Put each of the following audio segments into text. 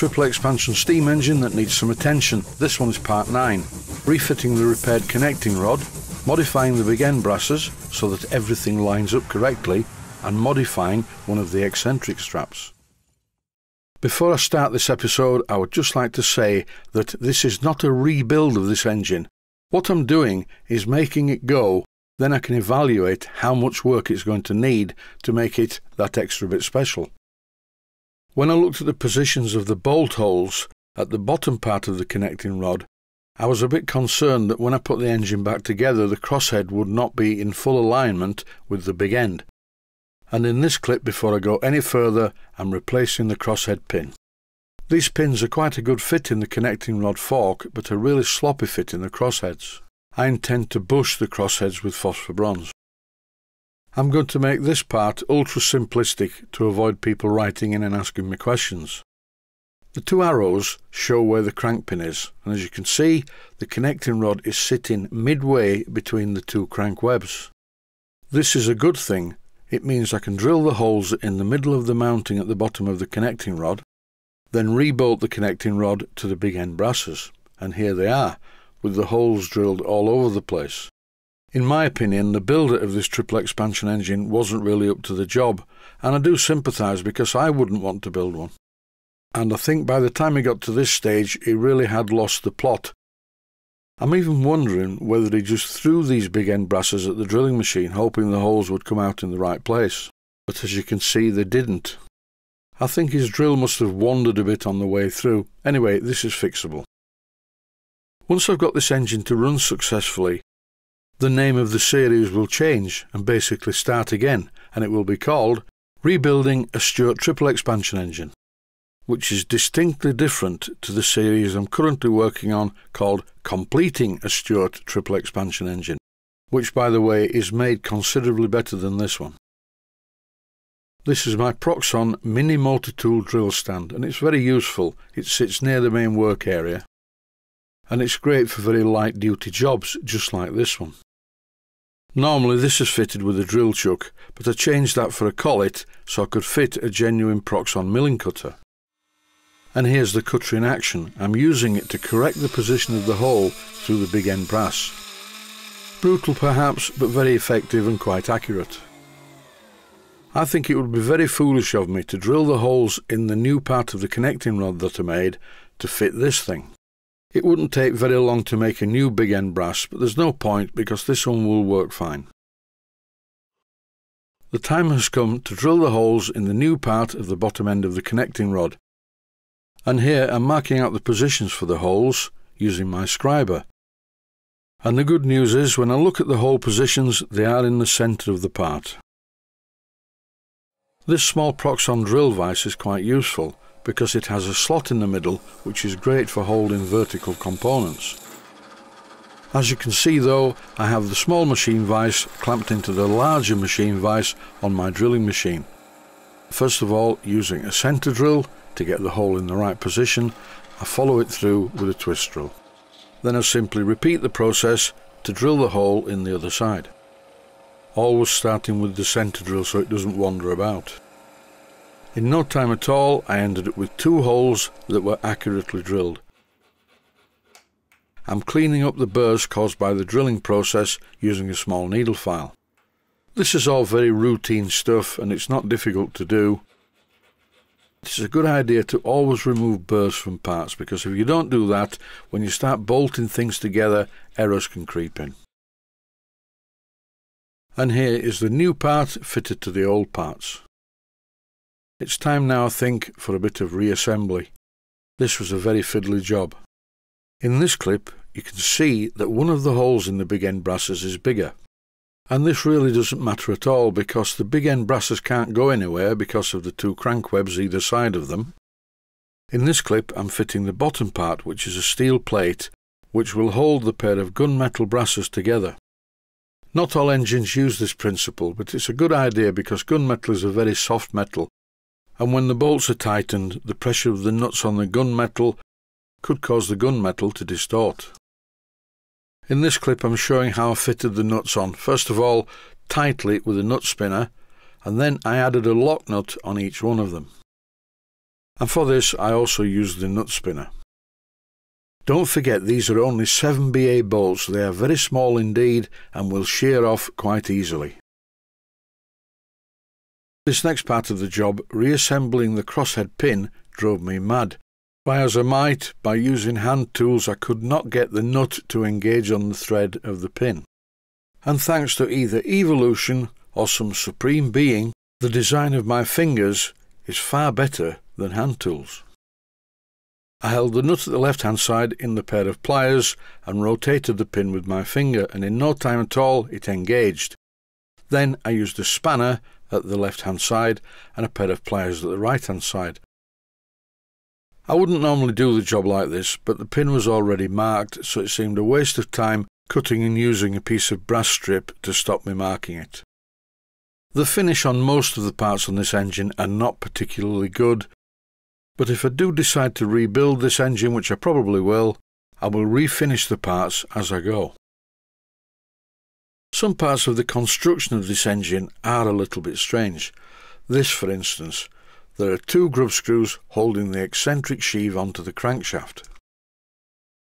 triple expansion steam engine that needs some attention. This one is part 9. Refitting the repaired connecting rod, modifying the big end brasses so that everything lines up correctly, and modifying one of the eccentric straps. Before I start this episode, I would just like to say that this is not a rebuild of this engine. What I'm doing is making it go, then I can evaluate how much work it's going to need to make it that extra bit special. When I looked at the positions of the bolt holes at the bottom part of the connecting rod, I was a bit concerned that when I put the engine back together, the crosshead would not be in full alignment with the big end and in this clip before I go any further I'm replacing the crosshead pin. These pins are quite a good fit in the connecting rod fork but a really sloppy fit in the crossheads. I intend to bush the crossheads with phosphor bronze. I'm going to make this part ultra simplistic to avoid people writing in and asking me questions. The two arrows show where the crank pin is, and as you can see, the connecting rod is sitting midway between the two crank webs. This is a good thing it means I can drill the holes in the middle of the mounting at the bottom of the connecting rod, then rebolt the connecting rod to the big end brasses, and here they are, with the holes drilled all over the place. In my opinion, the builder of this triple expansion engine wasn't really up to the job, and I do sympathise because I wouldn't want to build one. And I think by the time he got to this stage, he really had lost the plot I'm even wondering whether he just threw these big end brasses at the drilling machine, hoping the holes would come out in the right place. But as you can see, they didn't. I think his drill must have wandered a bit on the way through. Anyway, this is fixable. Once I've got this engine to run successfully, the name of the series will change and basically start again, and it will be called Rebuilding a Stuart Triple Expansion Engine which is distinctly different to the series I'm currently working on called Completing a Stuart Triple Expansion Engine, which, by the way, is made considerably better than this one. This is my Proxxon Mini Motor Tool drill stand, and it's very useful. It sits near the main work area, and it's great for very light duty jobs, just like this one. Normally this is fitted with a drill chuck, but I changed that for a collet so I could fit a genuine Proxxon milling cutter. And here's the cutter in action. I'm using it to correct the position of the hole through the big end brass. Brutal perhaps, but very effective and quite accurate. I think it would be very foolish of me to drill the holes in the new part of the connecting rod that I made to fit this thing. It wouldn't take very long to make a new big end brass, but there's no point because this one will work fine. The time has come to drill the holes in the new part of the bottom end of the connecting rod and here I'm marking out the positions for the holes using my scriber. And the good news is when I look at the hole positions they are in the centre of the part. This small Proxxon drill vise is quite useful because it has a slot in the middle which is great for holding vertical components. As you can see though, I have the small machine vise clamped into the larger machine vise on my drilling machine. First of all, using a centre drill, to get the hole in the right position, I follow it through with a twist drill. Then I simply repeat the process to drill the hole in the other side. Always starting with the centre drill so it doesn't wander about. In no time at all I ended up with two holes that were accurately drilled. I'm cleaning up the burrs caused by the drilling process using a small needle file. This is all very routine stuff and it's not difficult to do it's a good idea to always remove burrs from parts because if you don't do that, when you start bolting things together, errors can creep in. And here is the new part fitted to the old parts. It's time now, I think, for a bit of reassembly. This was a very fiddly job. In this clip, you can see that one of the holes in the big end brasses is bigger. And this really doesn't matter at all because the big end brasses can't go anywhere because of the two crank webs either side of them. In this clip I'm fitting the bottom part which is a steel plate which will hold the pair of gunmetal brasses together. Not all engines use this principle but it's a good idea because gunmetal is a very soft metal and when the bolts are tightened the pressure of the nuts on the gunmetal could cause the gunmetal to distort. In this clip I'm showing how I fitted the nuts on. First of all, tightly with a nut spinner, and then I added a lock nut on each one of them. and for this I also used the nut spinner. Don't forget these are only 7BA bolts, they are very small indeed and will shear off quite easily. This next part of the job, reassembling the crosshead pin, drove me mad. Try as I might, by using hand tools I could not get the nut to engage on the thread of the pin. And thanks to either evolution or some supreme being, the design of my fingers is far better than hand tools. I held the nut at the left hand side in the pair of pliers and rotated the pin with my finger, and in no time at all it engaged. Then I used a spanner at the left hand side and a pair of pliers at the right hand side. I wouldn't normally do the job like this, but the pin was already marked, so it seemed a waste of time cutting and using a piece of brass strip to stop me marking it. The finish on most of the parts on this engine are not particularly good, but if I do decide to rebuild this engine, which I probably will, I will refinish the parts as I go. Some parts of the construction of this engine are a little bit strange. This, for instance, there are two grub screws holding the eccentric sheave onto the crankshaft.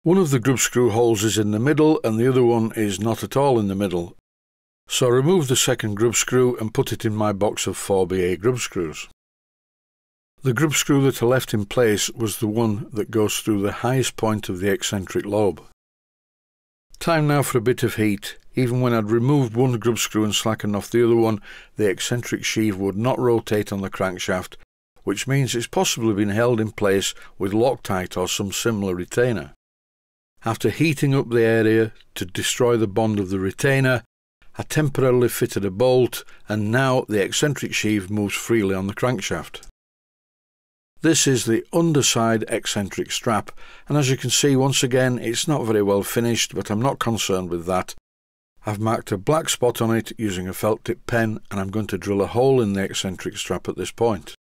One of the grub screw holes is in the middle and the other one is not at all in the middle. So I remove the second grub screw and put it in my box of 4BA grub screws. The grub screw that I left in place was the one that goes through the highest point of the eccentric lobe. Time now for a bit of heat. Even when I'd removed one grub screw and slackened off the other one, the eccentric sheave would not rotate on the crankshaft, which means it's possibly been held in place with Loctite or some similar retainer. After heating up the area to destroy the bond of the retainer, I temporarily fitted a bolt and now the eccentric sheave moves freely on the crankshaft. This is the underside eccentric strap and as you can see once again it's not very well finished but I'm not concerned with that. I've marked a black spot on it using a felt tip pen and I'm going to drill a hole in the eccentric strap at this point.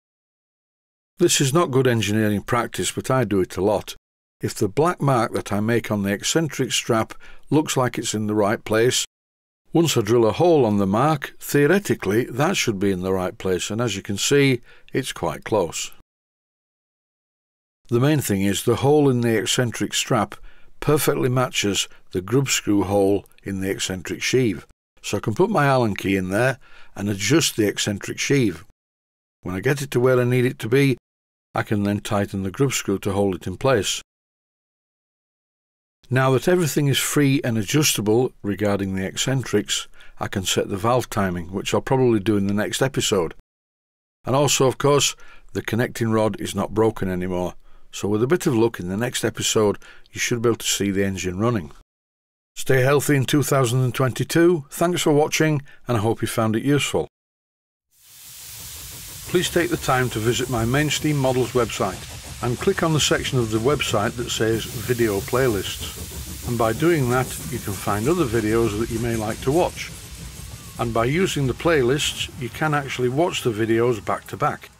This is not good engineering practice but I do it a lot. If the black mark that I make on the eccentric strap looks like it's in the right place, once I drill a hole on the mark, theoretically that should be in the right place and as you can see it's quite close. The main thing is the hole in the eccentric strap perfectly matches the grub screw hole in the eccentric sheave, so I can put my Allen key in there and adjust the eccentric sheave. When I get it to where I need it to be, I can then tighten the grub screw to hold it in place. Now that everything is free and adjustable regarding the eccentrics, I can set the valve timing, which I'll probably do in the next episode. And also, of course, the connecting rod is not broken anymore, so with a bit of luck in the next episode you should be able to see the engine running. Stay healthy in 2022, thanks for watching and I hope you found it useful. Please take the time to visit my Mainsteam Models website and click on the section of the website that says Video Playlists. And by doing that you can find other videos that you may like to watch. And by using the playlists you can actually watch the videos back to back.